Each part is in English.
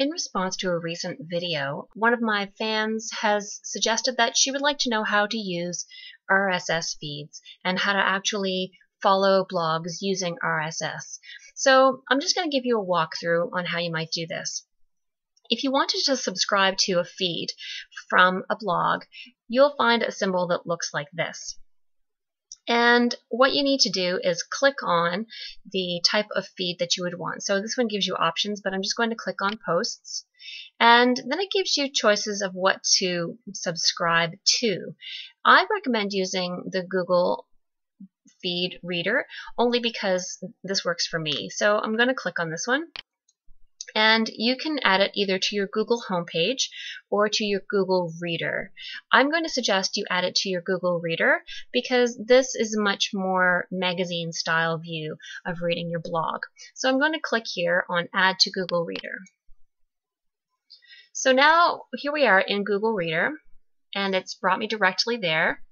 In response to a recent video, one of my fans has suggested that she would like to know how to use RSS feeds and how to actually follow blogs using RSS. So I'm just going to give you a walkthrough on how you might do this. If you wanted to subscribe to a feed from a blog, you'll find a symbol that looks like this. And what you need to do is click on the type of feed that you would want. So this one gives you options, but I'm just going to click on posts. And then it gives you choices of what to subscribe to. I recommend using the Google feed reader only because this works for me. So I'm going to click on this one and you can add it either to your Google homepage or to your Google Reader. I'm going to suggest you add it to your Google Reader because this is a much more magazine style view of reading your blog. So I'm going to click here on Add to Google Reader. So now here we are in Google Reader and it's brought me directly there.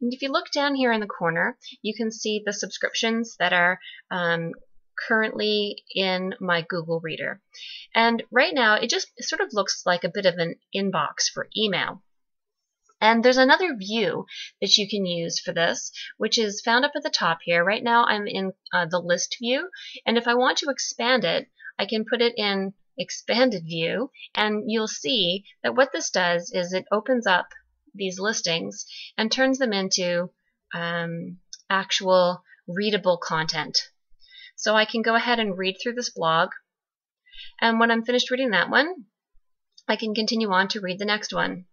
And if you look down here in the corner, you can see the subscriptions that are um, currently in my Google Reader. And right now, it just sort of looks like a bit of an inbox for email. And there's another view that you can use for this, which is found up at the top here. Right now, I'm in uh, the list view. And if I want to expand it, I can put it in expanded view. And you'll see that what this does is it opens up these listings and turns them into um, actual readable content. So I can go ahead and read through this blog. And when I'm finished reading that one, I can continue on to read the next one.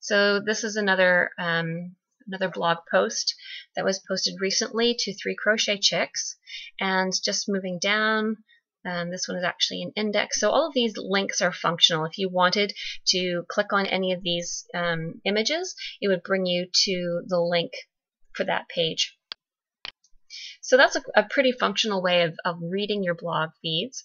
So this is another um, another blog post that was posted recently to Three Crochet Chicks. And just moving down, um, this one is actually an index. So all of these links are functional. If you wanted to click on any of these um, images, it would bring you to the link for that page. So that's a, a pretty functional way of, of reading your blog feeds.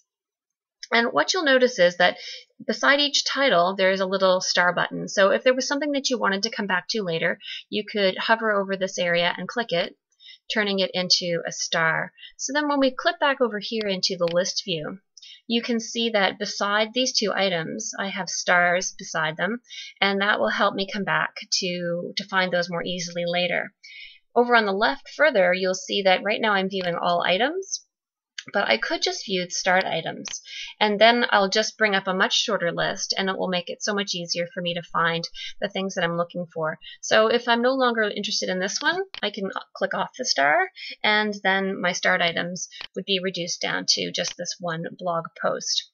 And what you'll notice is that beside each title, there is a little star button. So if there was something that you wanted to come back to later, you could hover over this area and click it, turning it into a star. So then when we click back over here into the list view, you can see that beside these two items, I have stars beside them, and that will help me come back to, to find those more easily later. Over on the left further, you'll see that right now I'm viewing all items, but I could just view start items. And then I'll just bring up a much shorter list and it will make it so much easier for me to find the things that I'm looking for. So if I'm no longer interested in this one, I can click off the star and then my start items would be reduced down to just this one blog post.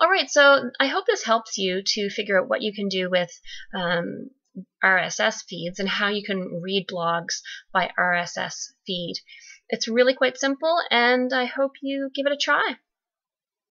All right, so I hope this helps you to figure out what you can do with um, RSS feeds and how you can read blogs by RSS feed. It's really quite simple, and I hope you give it a try.